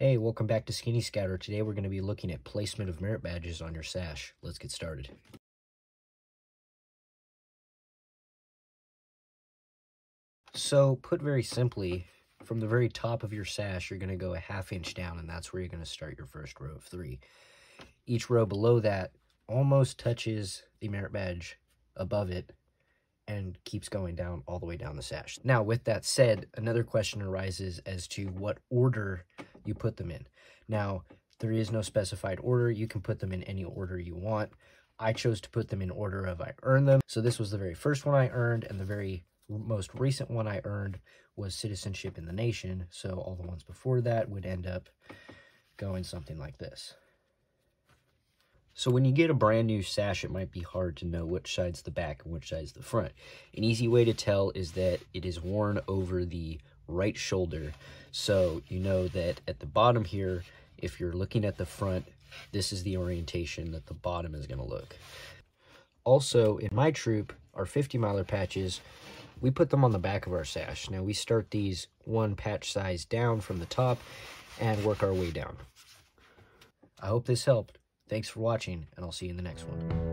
Hey, welcome back to Skinny Scouter. Today we're going to be looking at placement of merit badges on your sash. Let's get started. So, put very simply, from the very top of your sash, you're going to go a half inch down, and that's where you're going to start your first row of three. Each row below that almost touches the merit badge above it and keeps going down all the way down the sash. Now, with that said, another question arises as to what order you put them in. Now, there is no specified order. You can put them in any order you want. I chose to put them in order of I earned them. So this was the very first one I earned, and the very most recent one I earned was Citizenship in the Nation. So all the ones before that would end up going something like this. So when you get a brand new sash, it might be hard to know which side's the back and which side's the front. An easy way to tell is that it is worn over the right shoulder. So you know that at the bottom here, if you're looking at the front, this is the orientation that the bottom is going to look. Also, in my troop, our 50 miler patches, we put them on the back of our sash. Now we start these one patch size down from the top and work our way down. I hope this helped. Thanks for watching, and I'll see you in the next one.